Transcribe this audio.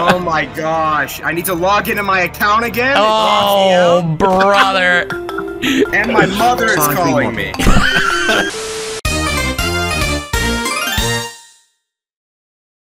Oh my gosh. I need to log into my account again? Oh, brother. and my mother is calling me.